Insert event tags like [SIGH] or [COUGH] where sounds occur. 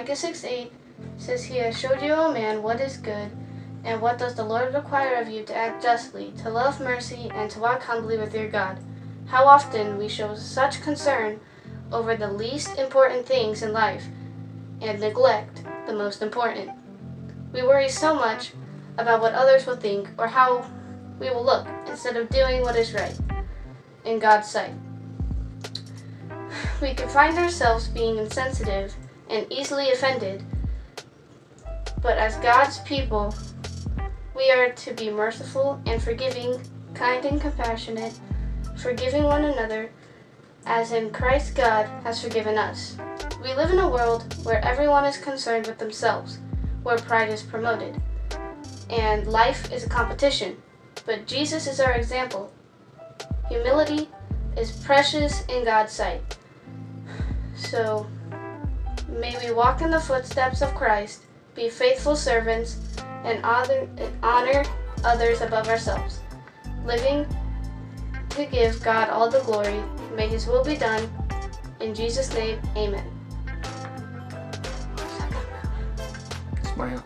Micah 6 8 says, He has showed you, O man, what is good, and what does the Lord require of you to act justly, to love mercy, and to walk humbly with your God. How often we show such concern over the least important things in life and neglect the most important. We worry so much about what others will think or how we will look instead of doing what is right in God's sight. [SIGHS] We can find ourselves being insensitive and easily offended, but as God's people, we are to be merciful and forgiving, kind and compassionate, forgiving one another, as in Christ God has forgiven us. We live in a world where everyone is concerned with themselves, where pride is promoted, and life is a competition. But Jesus is our example. Humility is precious in God's sight. So, may we walk in the footsteps of Christ, be faithful servants, and honor, and honor others above ourselves, living to give God all the glory. May His will be done. In Jesus' name, amen. Smile.